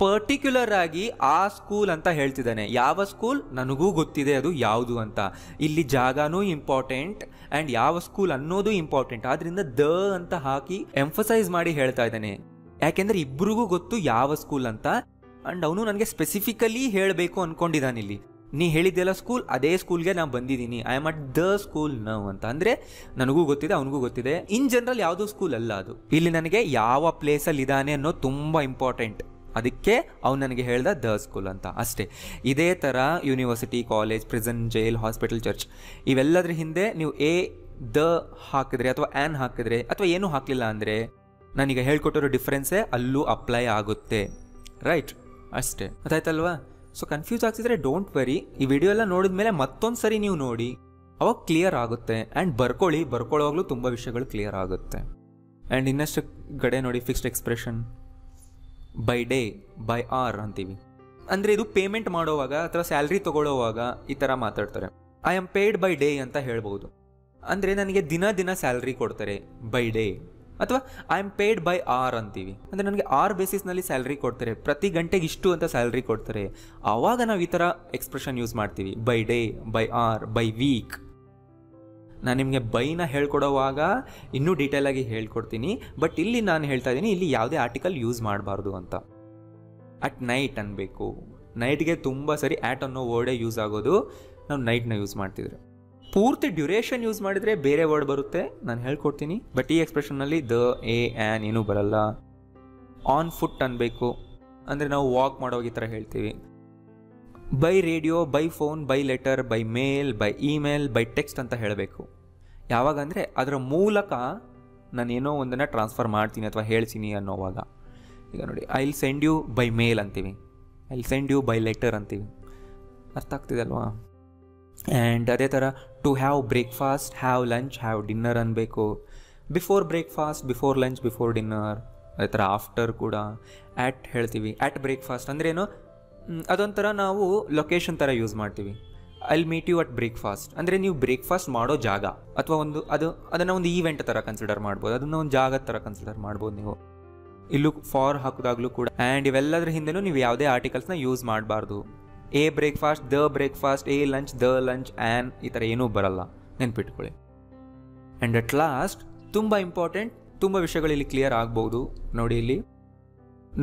ಪರ್ಟಿಕ್ಯುಲರ್ ಆಗಿ ಆ ಸ್ಕೂಲ್ ಅಂತ ಹೇಳ್ತಿದ್ದಾನೆ. ಯಾವ ಸ್ಕೂಲ್ ನನಗೂ ಗೊತ್ತಿದೆ ಅದು ಯಾವುದು ಅಂತ. ಇಲ್ಲಿ ಜಾಗನೂ ಇಂಪಾರ್ಟೆಂಟ್ ಆ್ಯಂಡ್ ಯಾವ ಸ್ಕೂಲ್ ಅನ್ನೋದು ಇಂಪಾರ್ಟೆಂಟ್ ಆದ್ರಿಂದ ದ ಅಂತ ಹಾಕಿ ಎಂಫಸೈಸ್ ಮಾಡಿ ಹೇಳ್ತಾ ಇದ್ದಾನೆ. ಯಾಕೆಂದ್ರೆ ಇಬ್ಬರಿಗೂ ಗೊತ್ತು ಯಾವ ಸ್ಕೂಲ್ ಅಂತ. ಅಂಡ್ ಅವನು ನನಗೆ ಸ್ಪೆಸಿಫಿಕಲಿ ಹೇಳಬೇಕು ಅನ್ಕೊಂಡಿದ್ದಾನೆ ಇಲ್ಲಿ. ನೀ ಹೇಳಿದ್ದೆಲ್ಲ ಸ್ಕೂಲ್ ಅದೇ ಸ್ಕೂಲ್ಗೆ ನಾನು ಬಂದಿದ್ದೀನಿ. I am at the school now ಅಂತ. ಅಂದರೆ ನನಗೂ ಗೊತ್ತಿದೆ, ಅವನಿಗೂ ಗೊತ್ತಿದೆ. ಇನ್ ಜನರಲ್ ಯಾವುದೋ ಸ್ಕೂಲ್ ಅಲ್ಲ ಅದು. ಇಲ್ಲಿ ನನಗೆ ಯಾವ ಪ್ಲೇಸಲ್ಲಿ ಇದ್ದಾನೆ ಅನ್ನೋದು ತುಂಬ ಇಂಪಾರ್ಟೆಂಟ್ ಅದಕ್ಕೆ ಅವ್ನು ನನಗೆ ಹೇಳ್ದ ದ ಸ್ಕೂಲ್ ಅಂತ, ಅಷ್ಟೇ. ಇದೇ ಥರ university, college, prison, jail, hospital, church, ಇವೆಲ್ಲದ್ರ ಹಿಂದೆ ನೀವು ಎ, ದ ಹಾಕಿದ್ರೆ ಅಥವಾ ಆ್ಯನ್ ಹಾಕಿದ್ರೆ ಅಥವಾ ಏನೂ ಹಾಕಲಿಲ್ಲ ಅಂದರೆ ನಾನೀಗ ಹೇಳ್ಕೊಟ್ಟಿರೋ ಡಿಫ್ರೆನ್ಸೇ ಅಲ್ಲೂ ಅಪ್ಲೈ ಆಗುತ್ತೆ. ರೈಟ್ ಅಷ್ಟೇ. ಅದಾಯ್ತಲ್ವಾ? ಸೊ ಕನ್ಫ್ಯೂಸ್ ಆಗ್ತಿದ್ರೆ ಡೋಂಟ್ ವರಿ ಈ ವಿಡಿಯೋ ಎಲ್ಲ ನೋಡಿದ ಮೇಲೆ ಮತ್ತೊಂದು ಸರಿ ನೀವು ನೋಡಿ. ಅವಾಗ ಕ್ಲಿಯರ್ ಆಗುತ್ತೆ. ಆ್ಯಂಡ್ ಬರ್ಕೊಳ್ಳಿ. ಬರ್ಕೊಳ್ಳೋವಾಗಲೂ ತುಂಬ ವಿಷಯಗಳು ಕ್ಲಿಯರ್ ಆಗುತ್ತೆ. ಆ್ಯಂಡ್ ಇನ್ನಷ್ಟು ಕಡೆ ನೋಡಿ fixed expression by day by hour ಅಂತೀವಿ. ಅಂದರೆ ಇದು ಪೇಮೆಂಟ್ ಮಾಡೋವಾಗ ಅಥವಾ ಸ್ಯಾಲ್ರಿ ತೊಗೊಳ್ಳೋವಾಗ ಈ ಥರ ಮಾತಾಡ್ತಾರೆ. I am paid by day ಅಂತ ಹೇಳ್ಬೋದು ಅಂದರೆ ನನಗೆ ದಿನ ದಿನ ಸ್ಯಾಲ್ರಿ ಕೊಡ್ತಾರೆ ಬೈ ಡೇ ಅಥವಾ I am paid by hour ಅಂತೀವಿ. ಅಂದರೆ ನನಗೆ ಆರ್ ಬೇಸಿಸ್ನಲ್ಲಿ ಸ್ಯಾಲ್ರಿ ಕೊಡ್ತಾರೆ. ಪ್ರತಿ ಗಂಟೆಗೆ ಇಷ್ಟು ಅಂತ ಸ್ಯಾಲ್ರಿ ಕೊಡ್ತಾರೆ. ಆವಾಗ ನಾವು ಈ ಥರ ಎಕ್ಸ್ಪ್ರೆಷನ್ ಯೂಸ್ ಮಾಡ್ತೀವಿ. By day by hour by week ನಾನು ನಿಮಗೆ ಬೈನ ಹೇಳ್ಕೊಡೋವಾಗ ಇನ್ನೂ ಡೀಟೇಲಾಗಿ ಹೇಳ್ಕೊಡ್ತೀನಿ. ಬಟ್ ಇಲ್ಲಿ ನಾನು ಹೇಳ್ತಾ ಇದ್ದೀನಿ, ಇಲ್ಲಿ ಯಾವುದೇ ಆರ್ಟಿಕಲ್ ಯೂಸ್ ಮಾಡಬಾರ್ದು ಅಂತ. ಅಟ್ ನೈಟ್ ಅನ್ಬೇಕು. ನೈಟ್ಗೆ ತುಂಬ ಸರಿ ಆ್ಯಟ್ ಅನ್ನೋ ವರ್ಡೇ ಯೂಸ್ ಆಗೋದು ನಾವು ನೈಟ್ನ ಯೂಸ್ ಮಾಡ್ತಿದ್ರೆ. ಪೂರ್ತಿ ಡ್ಯೂರೇಷನ್ ಯೂಸ್ ಮಾಡಿದರೆ ಬೇರೆ ವರ್ಡ್ ಬರುತ್ತೆ, ನಾನು ಹೇಳ್ಕೊಡ್ತೀನಿ. ಬಟ್ ಈ ಎಕ್ಸ್ಪ್ರೆಷನ್ನಲ್ಲಿ ದ, ಎ ಆ್ಯನ್ ಏನೂ ಬರಲ್ಲ. ಆನ್ ಫುಟ್ ಅನ್ಬೇಕು. ಅಂದರೆ ನಾವು ವಾಕ್ ಮಾಡೋವಾಗ ಈ ಥರ ಹೇಳ್ತೀವಿ. By radio, by phone, by letter, by mail, by email, by text ಅಂತ ಹೇಳಬೇಕು. ಯಾವಾಗ ಅಂದರೆ ಅದರ ಮೂಲಕ ನಾನೇನೋ ಒಂದನ್ನು ಟ್ರಾನ್ಸ್ಫರ್ ಮಾಡ್ತೀನಿ ಅಥವಾ ಹೇಳ್ತೀನಿ ಅನ್ನೋವಾಗ. ಈಗ ನೋಡಿ I will send you by mail ಅಂತೀವಿ. I will send you by letter ಅಂತೀವಿ. ಅರ್ಥ ಆಗ್ತಿದೆ ಅಲ್ವಾ? ಆ್ಯಂಡ್ ಅದೇ ಥರ to have breakfast have lunch have dinner ಅನ್ಬೇಕು. Before breakfast before lunch before dinner ಅದೇ ಥರ ಆಫ್ಟರ್ ಕೂಡ. ಆ್ಯಟ್ ಹೇಳ್ತೀವಿ. ಆ್ಯಟ್ ಬ್ರೇಕ್ಫಾಸ್ಟ್ ಅಂದ್ರೇನು ಅದೊಂಥರ ನಾವು ಲೊಕೇಶನ್ ಥರ ಯೂಸ್ ಮಾಡ್ತೀವಿ. I'll meet you at breakfast ಅಂದರೆ ನೀವು ಬ್ರೇಕ್ಫಾಸ್ಟ್ ಮಾಡೋ ಜಾಗ, ಅಥವಾ ಒಂದು ಅದು, ಅದನ್ನು ಒಂದು ಈವೆಂಟ್ ಥರ ಕನ್ಸಿಡರ್ ಮಾಡ್ಬೋದು. ಅದನ್ನು ಒಂದು ಜಾಗದ ಥರ ಕನ್ಸಿಡರ್ ಮಾಡ್ಬೋದು ನೀವು. ಇಲ್ಲೂ ಫಾರ್ ಹಾಕೋದಾಗ್ಲೂ ಕೂಡ. ಆ್ಯಂಡ್ ಇವೆಲ್ಲದರ ಹಿಂದೆನೂ ನೀವು ಯಾವುದೇ ಆರ್ಟಿಕಲ್ಸ್ನ ಯೂಸ್ ಮಾಡಬಾರ್ದು. A breakfast the breakfast a lunch the lunch an ಈ ಥರ ಏನೂ ಬರಲ್ಲ. ನೆನ್ಪಿಟ್ಕೊಳ್ಳಿ. ಆ್ಯಂಡ್ ಅಟ್ ಲಾಸ್ಟ್ ತುಂಬ ಇಂಪಾರ್ಟೆಂಟ್ ತುಂಬ ವಿಷಯಗಳು ಇಲ್ಲಿ ಕ್ಲಿಯರ್ ಆಗ್ಬೋದು. ನೋಡಿ ಇಲ್ಲಿ.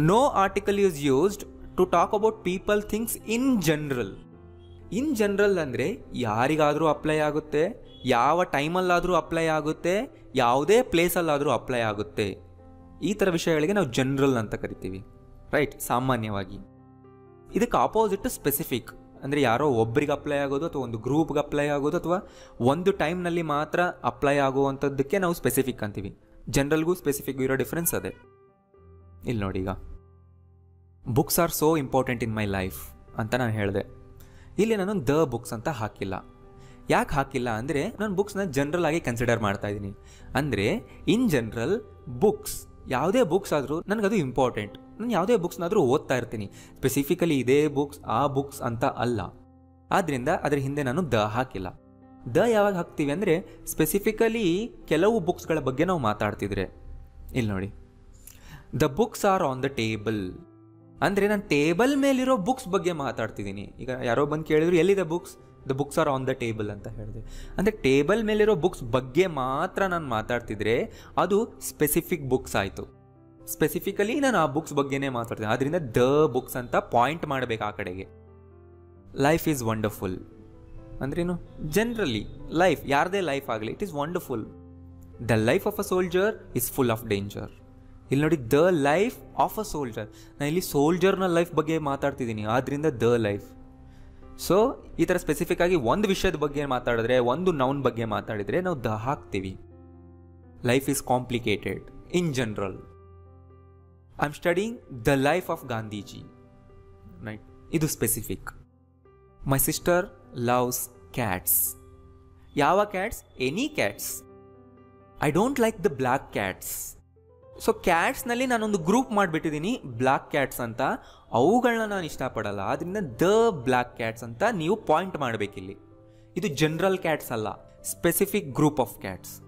No article is used to talk about people things in general in general ಅಂದರೆ ಯಾರಿಗಾದರೂ ಅಪ್ಲೈ ಆಗುತ್ತೆ, ಯಾವ ಟೈಮಲ್ಲಾದರೂ ಅಪ್ಲೈ ಆಗುತ್ತೆ, ಯಾವುದೇ ಪ್ಲೇಸಲ್ಲಾದರೂ ಅಪ್ಲೈ ಆಗುತ್ತೆ. ಈ ಥರ ವಿಷಯಗಳಿಗೆ ನಾವು ಜನರಲ್ ಅಂತ ಕರಿತೀವಿ. ರೈಟ್ ಸಾಮಾನ್ಯವಾಗಿ. ಇದಕ್ಕೆ ಆಪೋಸಿಟ್ ಸ್ಪೆಸಿಫಿಕ್ ಅಂದರೆ ಯಾರೋ ಒಬ್ರಿಗೆ ಅಪ್ಲೈ ಆಗೋದು ಅಥವಾ ಒಂದು ಗ್ರೂಪ್ಗೆ ಅಪ್ಲೈ ಆಗೋದು ಅಥವಾ ಒಂದು ಟೈಮ್ನಲ್ಲಿ ಮಾತ್ರ ಅಪ್ಲೈ ಆಗುವಂಥದ್ದಕ್ಕೆ ನಾವು ಸ್ಪೆಸಿಫಿಕ್ ಅಂತೀವಿ. ಜನರಲ್ಗೂ ಸ್ಪೆಸಿಫಿಕ್ ಇರೋ ಡಿಫ್ರೆನ್ಸ್ ಅದೇ. ಇಲ್ಲಿ ನೋಡಿ ಈಗ. Books are so important in my life ಅಂತ ನಾನು ಹೇಳಿದೆ. ಇಲ್ಲಿ ನಾನು ದ ಬುಕ್ಸ್ ಅಂತ ಹಾಕಿಲ್ಲ. ಯಾಕೆ ಹಾಕಿಲ್ಲ ಅಂದರೆ ನಾನು ಬುಕ್ಸ್ನ ಜನರಲ್ ಆಗಿ ಕನ್ಸಿಡರ್ ಮಾಡ್ತಾ ಇದ್ದೀನಿ. ಅಂದರೆ ಇನ್ ಜನರಲ್ ಬುಕ್ಸ್ ಯಾವುದೇ ಬುಕ್ಸ್ ಆದರೂ ನನಗದು ಇಂಪಾರ್ಟೆಂಟ್ ನಾನು ಯಾವುದೇ ಬುಕ್ಸ್ನಾದರೂ ಓದ್ತಾ ಇರ್ತೀನಿ. ಸ್ಪೆಸಿಫಿಕಲಿ ಇದೇ ಬುಕ್ಸ್ ಆ ಬುಕ್ಸ್ ಅಂತ ಅಲ್ಲ. ಆದ್ದರಿಂದ ಅದರ ಹಿಂದೆ ನಾನು ದ ಹಾಕಿಲ್ಲ. ದ ಯಾವಾಗ ಹಾಕ್ತೀವಿ ಅಂದರೆ ಸ್ಪೆಸಿಫಿಕಲಿ ಕೆಲವು ಬುಕ್ಸ್ಗಳ ಬಗ್ಗೆ ನಾವು ಮಾತಾಡ್ತಿದ್ರೆ. ಇಲ್ಲಿ ನೋಡಿ. The books are on the table ಅಂದರೆ ನಾನು ಟೇಬಲ್ ಮೇಲಿರೋ ಬುಕ್ಸ್ ಬಗ್ಗೆ ಮಾತಾಡ್ತಿದ್ದೀನಿ ಈಗ ಯಾರೋ ಬಂದು ಕೇಳಿದ್ರು, ಎಲ್ಲಿದೆ books the books are on the table ಅಂತ ಹೇಳಿದೆ. ಅಂದರೆ ಟೇಬಲ್ ಮೇಲಿರೋ ಬುಕ್ಸ್ ಬಗ್ಗೆ ಮಾತ್ರ ನಾನು ಮಾತಾಡ್ತಿದ್ರೆ ಅದು ಸ್ಪೆಸಿಫಿಕ್ ಬುಕ್ಸ್ ಆಯಿತು. ಸ್ಪೆಸಿಫಿಕಲಿ ನಾನು ಆ ಬುಕ್ಸ್ ಬಗ್ಗೆನೇ ಮಾತಾಡ್ತೀನಿ ಆದ್ದರಿಂದ ದ ಬುಕ್ಸ್ ಅಂತ ಪಾಯಿಂಟ್ ಮಾಡಬೇಕು ಆ ಕಡೆಗೆ. ಲೈಫ್ ಈಸ್ ವಂಡರ್ಫುಲ್ ಅಂದ್ರೇನು? ಜನರಲಿ ಲೈಫ್ ಯಾರದೇ ಲೈಫ್ ಆಗಲಿ it is wonderful the life of a soldier is full of danger ಇಲ್ಲಿ ನೋಡಿ, the life of a soldier. ನಾನು ಇಲ್ಲಿ ಸೋಲ್ಜರ್ನ ಲೈಫ್ ಬಗ್ಗೆ ಮಾತಾಡ್ತಿದ್ದೀನಿ ಆದ್ದರಿಂದ ದ ಲೈಫ್. ಸೊ ಈ ಥರ ಸ್ಪೆಸಿಫಿಕ್ ಆಗಿ ಒಂದು ವಿಷಯದ ಬಗ್ಗೆ ಮಾತಾಡಿದ್ರೆ, ಒಂದು ನೌನ್ ಬಗ್ಗೆ ಮಾತಾಡಿದರೆ ನಾವು ದ ಹಾಕ್ತೀವಿ. Life is complicated in general I am studying the life of Gandhiji right ಇದು specific my sister loves cats ಯಾವ cats any cats I don't like the black cats so ಕ್ಯಾಟ್ಸ್ನಲ್ಲಿ ನಾನೊಂದು ಗ್ರೂಪ್ ಮಾಡಿಬಿಟ್ಟಿದ್ದೀನಿ ಬ್ಲ್ಯಾಕ್ ಕ್ಯಾಟ್ಸ್ ಅಂತ. ಅವುಗಳನ್ನ ನಾನು ಇಷ್ಟಪಡಲ್ಲ. ಆದ್ದರಿಂದ ದ ಬ್ಲ್ಯಾಕ್ ಕ್ಯಾಟ್ಸ್ ಅಂತ ನೀವು ಪಾಯಿಂಟ್ ಮಾಡಬೇಕಿಲ್ಲಿ. ಇದು ಜನರಲ್ ಕ್ಯಾಟ್ಸ್ ಅಲ್ಲ. Specific group of cats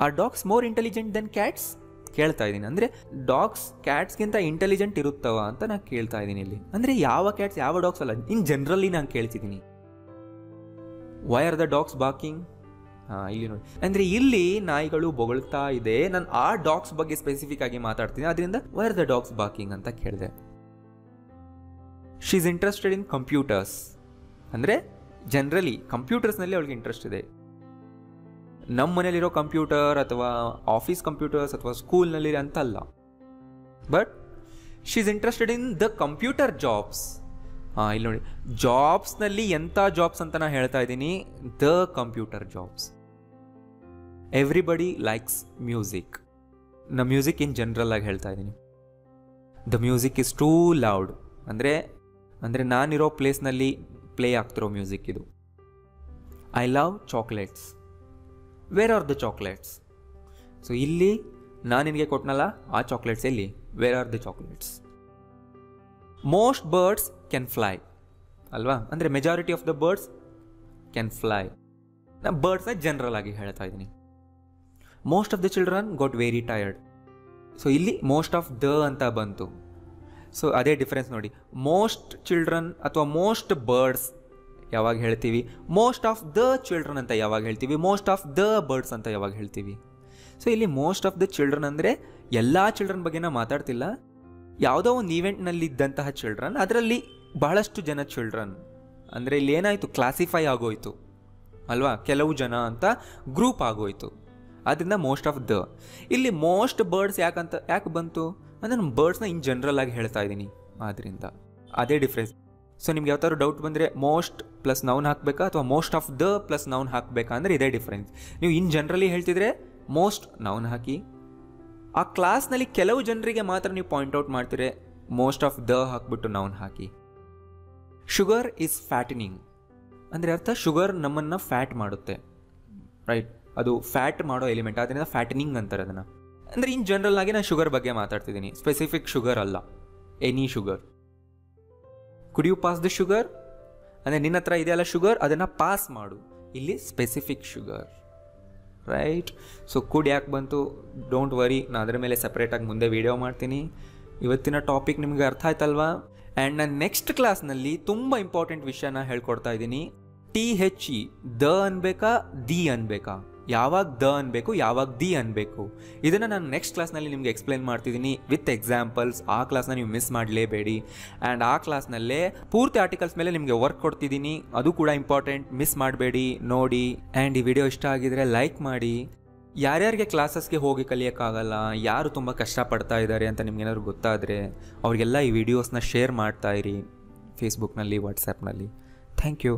are dogs more intelligent than cats ಕೇಳ್ತಾ ಇದ್ದೀನಿ. ಅಂದರೆ ಡಾಗ್ಸ್ ಕ್ಯಾಟ್ಸ್ಗಿಂತ ಇಂಟೆಲಿಜೆಂಟ್ ಇರುತ್ತವ ಅಂತ ನಾನು ಕೇಳ್ತಾ ಇದ್ದೀನಿ ಇಲ್ಲಿ. ಅಂದರೆ, ಯಾವ ಕ್ಯಾಟ್ಸ್ ಯಾವ ಡಾಗ್ಸ್ ಅಲ್ಲ. ಇನ್ ಜನರಲಿ ನಾನು ಕೇಳ್ತಿದ್ದೀನಿ. Why are the dogs barking ಇಲ್ಲಿ ನೋಡಿ. ಅಂದರೆ ಇಲ್ಲಿ ನಾಯಿಗಳು ಬೊಗಳ್ತಾ ಇದೆ. ನಾನು ಆ ಡಾಗ್ಸ್ ಬಗ್ಗೆ ಸ್ಪೆಸಿಫಿಕ್ ಆಗಿ ಮಾತಾಡ್ತೀನಿ. ಅದರಿಂದ ವೈರ್ ದ ಡಾಗ್ಸ್ ಬಾಕಿಂಗ್ ಅಂತ ಕೇಳಿದೆ. ಶೀಸ್ ಇಂಟ್ರೆಸ್ಟೆಡ್ ಇನ್ ಕಂಪ್ಯೂಟರ್ಸ್ ಅಂದರೆ ಜನರಲಿ ಕಂಪ್ಯೂಟರ್ಸ್ನಲ್ಲಿ ಅವಳಿಗೆ ಇಂಟ್ರೆಸ್ಟ್ ಇದೆ. ನಮ್ಮ ಮನೇಲಿರೋ ಕಂಪ್ಯೂಟರ್ ಅಥವಾ ಆಫೀಸ್ ಕಂಪ್ಯೂಟರ್ಸ್ ಅಥವಾ ಸ್ಕೂಲ್ನಲ್ಲಿ ಅಂತಲ್ಲ. But she is interested in the computer jobs ಇಲ್ಲಿ ನೋಡಿ. ಜಾಬ್ಸ್ನಲ್ಲಿ ಎಂಥ ಜಾಬ್ಸ್ ಅಂತ ನಾನು ಹೇಳ್ತಾ ಇದ್ದೀನಿ. The computer jobs everybody likes ಮ್ಯೂಸಿಕ್ನ music in general ಆಗಿ ಹೇಳ್ತಾ ಇದ್ದೀನಿ. The music is too loud ಅಂದರೆ ಅಂದರೆ ನಾನಿರೋ ಪ್ಲೇಸ್ನಲ್ಲಿ ಪ್ಲೇ ಆಗ್ತಿರೋ ಮ್ಯೂಸಿಕ್ ಇದು. I love chocolates where are the chocolates so ಇಲ್ಲಿ ನಾನು ನಿನಗೆ ಕೊಟ್ಟನಲ್ಲ ಆ ಚಾಕ್ಲೇಟ್ಸ್ ಎಲ್ಲಿ? Where are the chocolates most birds can fly ಅಲ್ವಾ? ಅಂದರೆ majority of the birds can fly ನಾನು ಬರ್ಡ್ಸ್ನ ಜನರಲ್ ಆಗಿ ಹೇಳ್ತಾ ಇದ್ದೀನಿ. Most of the children got very tired so ಇಲ್ಲಿ ಮೋಸ್ಟ್ ಆಫ್ ದ ಅಂತ ಬಂತು. ಸೊ ಅದೇ ಡಿಫ್ರೆನ್ಸ್ ನೋಡಿ. ಮೋಸ್ಟ್ ಚಿಲ್ಡ್ರನ್ ಅಥವಾ ಮೋಸ್ಟ್ ಬರ್ಡ್ಸ್ ಯಾವಾಗ ಹೇಳ್ತೀವಿ? ಮೋಸ್ಟ್ ಆಫ್ ದ ಚಿಲ್ಡ್ರನ್ ಅಂತ ಯಾವಾಗ ಹೇಳ್ತೀವಿ? ಮೋಸ್ಟ್ ಆಫ್ ದ ಬರ್ಡ್ಸ್ ಅಂತ ಯಾವಾಗ ಹೇಳ್ತೀವಿ? ಸೊ ಇಲ್ಲಿ ಮೋಸ್ಟ್ ಆಫ್ ದ ಚಿಲ್ಡ್ರನ್ ಅಂದರೆ ಎಲ್ಲ ಚಿಲ್ಡ್ರನ್ ಬಗ್ಗೆ ನಾವು ಮಾತಾಡ್ತಿಲ್ಲ. ಯಾವುದೋ ಒಂದು ಈವೆಂಟ್ನಲ್ಲಿ ಇದ್ದಂತಹ ಚಿಲ್ಡ್ರನ್ ಅದರಲ್ಲಿ ಬಹಳಷ್ಟು ಜನ ಚಿಲ್ಡ್ರನ್ ಅಂದರೆ ಇಲ್ಲಿ ಏನಾಯಿತು? ಕ್ಲಾಸಿಫೈ ಆಗೋಯ್ತು. ಅಲ್ವಾ? ಕೆಲವು ಜನ ಅಂತ ಗ್ರೂಪ್ ಆಗೋಯ್ತು. ಅದರಿಂದ ಮೋಸ್ಟ್ ಆಫ್ ದ ಇಲ್ಲಿ ಮೋಸ್ಟ್ ಬರ್ಡ್ಸ್ ಯಾಕಂತ, ಯಾಕೆ ಬಂತು? ಅಂದರೆ ನಾನು ಬರ್ಡ್ಸ್ನ ಇನ್ ಜನರಲ್ ಆಗಿ ಹೇಳ್ತಾ ಇದ್ದೀನಿ ಆದ್ದರಿಂದ ಅದೇ ಡಿಫ್ರೆನ್ಸ್ ಸೊ ನಿಮ್ಗೆ ಯಾವ್ದಾದ್ರು ಡೌಟ್ ಬಂದರೆ ಮೋಸ್ಟ್ ಪ್ಲಸ್ ನೌನ್ ಹಾಕಬೇಕಾ ಅಥವಾ most of the plus noun ಹಾಕಬೇಕಾ ಅಂದರೆ ಇದೇ ಡಿಫ್ರೆನ್ಸ್ ನೀವು ಇನ್ ಜನರಲಿ ಹೇಳ್ತಿದ್ರೆ ಮೋಸ್ಟ್ ನೌನ್ ಹಾಕಿ, ಆ ಕ್ಲಾಸ್ನಲ್ಲಿ ಕೆಲವು ಜನರಿಗೆ ಮಾತ್ರ ನೀವು ಪಾಯಿಂಟ್ ಔಟ್ ಮಾಡ್ತೀರಿ ಮೋಸ್ಟ್ ಆಫ್ ದ ಹಾಕ್ಬಿಟ್ಟು ನೌನ್ ಹಾಕಿ. ಶುಗರ್ ಈಸ್ ಫ್ಯಾಟನಿಂಗ್ ಅಂದರೆ ಅರ್ಥ ಶುಗರ್ ನಮ್ಮನ್ನು ಫ್ಯಾಟ್ ಮಾಡುತ್ತೆ. ರೈಟ್ ಅದು ಫ್ಯಾಟ್ ಮಾಡೋ ಎಲಿಮೆಂಟ್ ಅದರಿಂದ ಫ್ಯಾಟನಿಂಗ್ ಅಂತಾರೆ ಅದನ್ನು. ಅಂದರೆ ಇನ್ ಜನರಲ್ ಆಗಿ ನಾನು ಶುಗರ್ ಬಗ್ಗೆ ಮಾತಾಡ್ತಿದ್ದೀನಿ. ಸ್ಪೆಸಿಫಿಕ್ ಶುಗರ್ ಅಲ್ಲ. Any sugar could you pass the sugar ಅಂದರೆ ನಿನ್ನ ಹತ್ರ ಇದೆಯಲ್ಲ ಶುಗರ್ ಅದನ್ನು ಪಾಸ್ ಮಾಡು. ಇಲ್ಲಿ specific sugar right so could ಯಾಕೆ ಬಂತು? ಡೋಂಟ್ ವರಿ ನಾನು ಅದರ ಮೇಲೆ ಸಪ್ರೇಟಾಗಿ ಮುಂದೆ ವೀಡಿಯೋ ಮಾಡ್ತೀನಿ. ಇವತ್ತಿನ ಟಾಪಿಕ್ ನಿಮಗೆ ಅರ್ಥ ಆಯ್ತಲ್ವಾ? ಆ್ಯಂಡ್ ನಾನು ನೆಕ್ಸ್ಟ್ ಕ್ಲಾಸ್ನಲ್ಲಿ ತುಂಬ ಇಂಪಾರ್ಟೆಂಟ್ ವಿಷಯನ ಹೇಳ್ಕೊಡ್ತಾ ಇದ್ದೀನಿ. ಟಿ ಹೆಚ್ ಇ ದ ಅನ್ಬೇಕಾ, ದಿ ಅನ್ಬೇಕಾ? ಯಾವಾಗ ದ ಅನ್ಬೇಕು, ಯಾವಾಗ ದಿ ಅನ್ಬೇಕು. ಇದನ್ನು ನಾನು ನೆಕ್ಸ್ಟ್ ಕ್ಲಾಸ್ನಲ್ಲಿ ನಿಮಗೆ ಎಕ್ಸ್ಪ್ಲೈನ್ ಮಾಡ್ತಿದ್ದೀನಿ ವಿತ್ ಎಕ್ಸಾಂಪಲ್ಸ್ ಆ ಕ್ಲಾಸ್ನ ನೀವು ಮಿಸ್ ಮಾಡಲೇಬೇಡಿ. ಆ್ಯಂಡ್ ಆ ಕ್ಲಾಸ್ನಲ್ಲೇ ಪೂರ್ತಿ ಆರ್ಟಿಕಲ್ಸ್ ಮೇಲೆ ನಿಮಗೆ ವರ್ಕ್ ಕೊಡ್ತಿದ್ದೀನಿ ಅದು ಕೂಡ ಇಂಪಾರ್ಟೆಂಟ್ ಮಿಸ್ ಮಾಡಬೇಡಿ, ನೋಡಿ. ಆ್ಯಂಡ್ ಈ ವಿಡಿಯೋ ಇಷ್ಟ ಆಗಿದ್ರೆ ಲೈಕ್ ಮಾಡಿ. ಯಾರ್ಯಾರಿಗೆ ಕ್ಲಾಸಸ್ಗೆ ಹೋಗಿ ಕಲಿಯೋಕ್ಕಾಗಲ್ಲ, ಯಾರು ತುಂಬ ಕಷ್ಟಪಡ್ತಾ ಇದ್ದಾರೆ ಅಂತ ನಿಮ್ಗೇನಾದ್ರು ಗೊತ್ತಾದರೆ ಅವರಿಗೆಲ್ಲ ಈ ವಿಡಿಯೋಸ್ನ ಶೇರ್ ಮಾಡ್ತಾ ಇರಿ. ಫೇಸ್ಬುಕ್ನಲ್ಲಿ ವಾಟ್ಸಪ್ನಲ್ಲಿ ಥ್ಯಾಂಕ್ ಯು